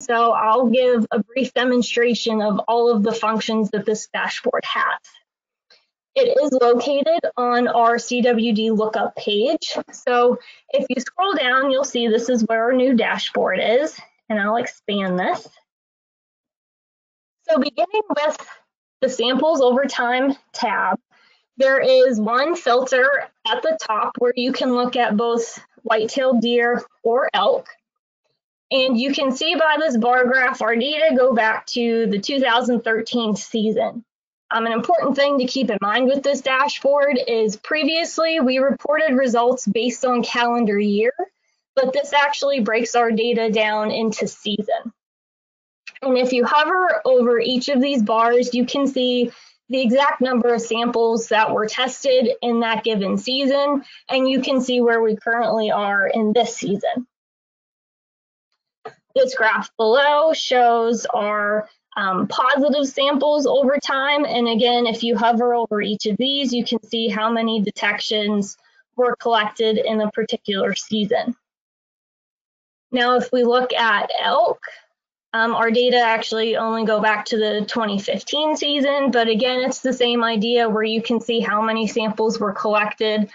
So I'll give a brief demonstration of all of the functions that this dashboard has. It is located on our CWD lookup page. So if you scroll down, you'll see this is where our new dashboard is, and I'll expand this. So beginning with the samples over time tab, there is one filter at the top where you can look at both white-tailed deer or elk. And you can see by this bar graph, our data go back to the 2013 season. Um, an important thing to keep in mind with this dashboard is previously we reported results based on calendar year, but this actually breaks our data down into season. And if you hover over each of these bars, you can see the exact number of samples that were tested in that given season, and you can see where we currently are in this season. This graph below shows our um, positive samples over time. And again, if you hover over each of these, you can see how many detections were collected in a particular season. Now, if we look at elk, um, our data actually only go back to the 2015 season, but again, it's the same idea where you can see how many samples were collected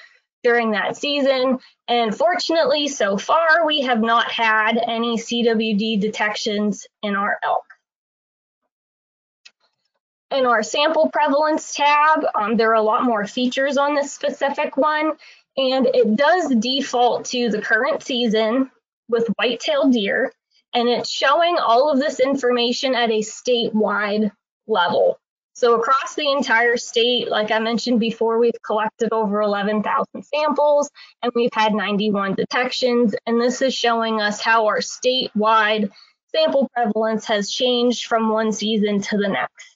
during that season. And fortunately, so far, we have not had any CWD detections in our elk. In our sample prevalence tab, um, there are a lot more features on this specific one, and it does default to the current season with white-tailed deer, and it's showing all of this information at a statewide level. So across the entire state, like I mentioned before, we've collected over 11,000 samples and we've had 91 detections. And this is showing us how our statewide sample prevalence has changed from one season to the next.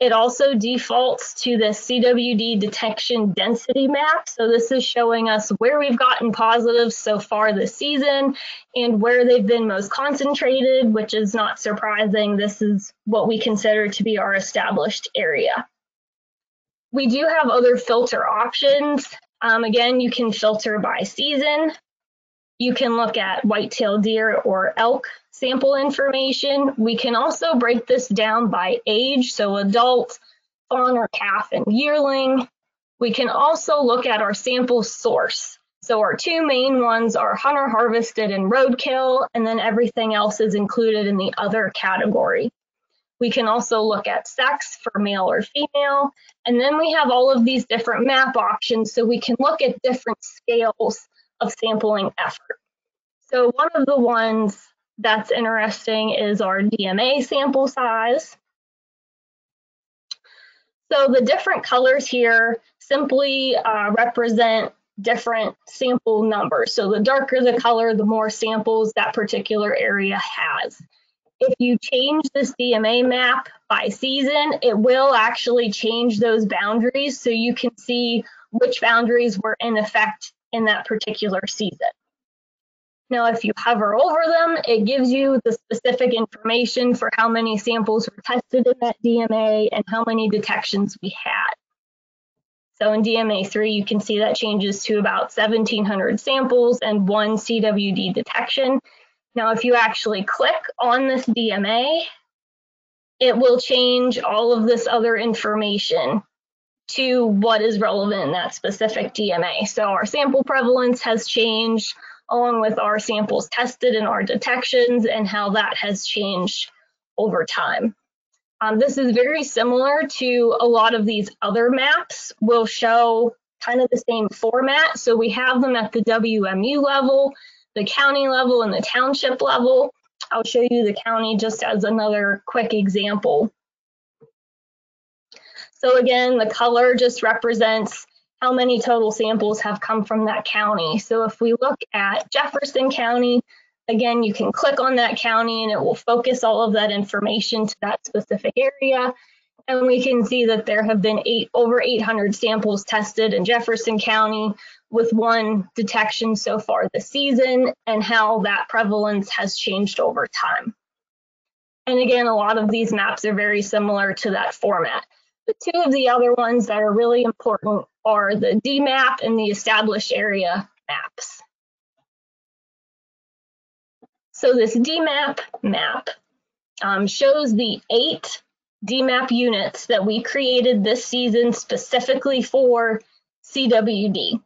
It also defaults to the CWD detection density map. So this is showing us where we've gotten positives so far this season and where they've been most concentrated, which is not surprising. This is what we consider to be our established area. We do have other filter options. Um, again, you can filter by season. You can look at white-tailed deer or elk sample information. We can also break this down by age, so adult, fawn or calf, and yearling. We can also look at our sample source. So our two main ones are hunter harvested and roadkill, and then everything else is included in the other category. We can also look at sex for male or female, and then we have all of these different map options so we can look at different scales of sampling effort. So one of the ones that's interesting is our DMA sample size. So the different colors here simply uh, represent different sample numbers. So the darker the color, the more samples that particular area has. If you change this DMA map by season, it will actually change those boundaries so you can see which boundaries were in effect in that particular season. Now, if you hover over them, it gives you the specific information for how many samples were tested in that DMA and how many detections we had. So in DMA3, you can see that changes to about 1,700 samples and one CWD detection. Now, if you actually click on this DMA, it will change all of this other information to what is relevant in that specific DMA. So our sample prevalence has changed, along with our samples tested and our detections and how that has changed over time. Um, this is very similar to a lot of these other maps will show kind of the same format. So we have them at the WMU level, the county level, and the township level. I'll show you the county just as another quick example. So again, the color just represents how many total samples have come from that county. So if we look at Jefferson County, again, you can click on that county and it will focus all of that information to that specific area. And we can see that there have been eight, over 800 samples tested in Jefferson County with one detection so far this season and how that prevalence has changed over time. And again, a lot of these maps are very similar to that format. The two of the other ones that are really important are the DMAP and the established area maps. So this DMAP map um, shows the eight DMAP units that we created this season specifically for CWD.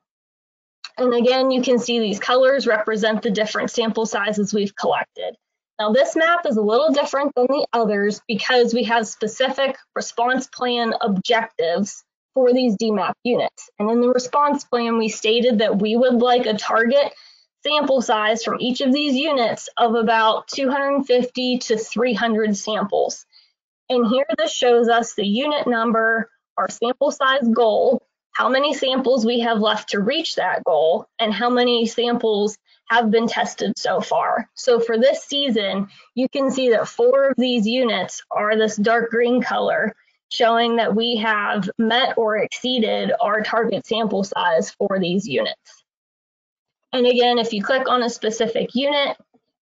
And again, you can see these colors represent the different sample sizes we've collected. Now this map is a little different than the others because we have specific response plan objectives for these DMAP units. And in the response plan, we stated that we would like a target sample size from each of these units of about 250 to 300 samples. And here this shows us the unit number, our sample size goal, how many samples we have left to reach that goal, and how many samples have been tested so far. So for this season, you can see that four of these units are this dark green color, showing that we have met or exceeded our target sample size for these units. And again, if you click on a specific unit,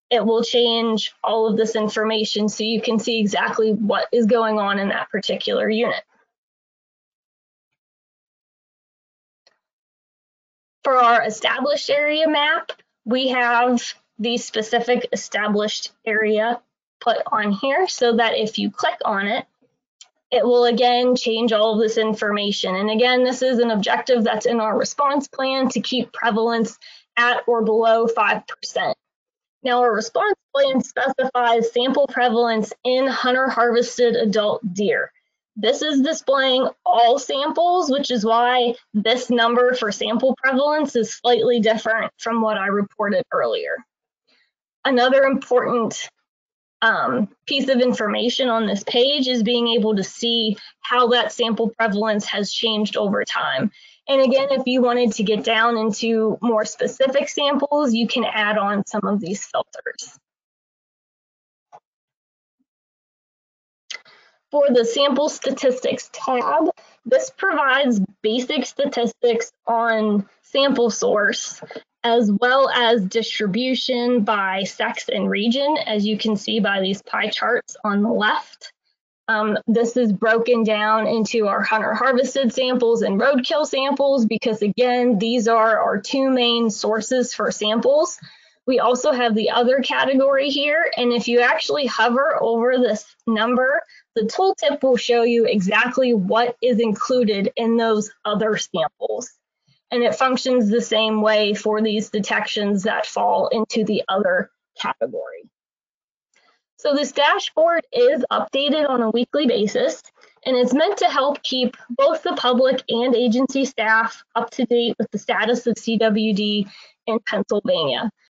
it will change all of this information so you can see exactly what is going on in that particular unit. For our established area map, we have the specific established area put on here so that if you click on it, it will again change all of this information. And again, this is an objective that's in our response plan to keep prevalence at or below 5%. Now, our response plan specifies sample prevalence in hunter harvested adult deer. This is displaying all samples, which is why this number for sample prevalence is slightly different from what I reported earlier. Another important um, piece of information on this page is being able to see how that sample prevalence has changed over time. And again, if you wanted to get down into more specific samples, you can add on some of these filters. For the sample statistics tab, this provides basic statistics on sample source as well as distribution by sex and region, as you can see by these pie charts on the left. Um, this is broken down into our hunter harvested samples and roadkill samples because again, these are our two main sources for samples. We also have the other category here, and if you actually hover over this number, the tooltip will show you exactly what is included in those other samples. And it functions the same way for these detections that fall into the other category. So this dashboard is updated on a weekly basis, and it's meant to help keep both the public and agency staff up to date with the status of CWD in Pennsylvania.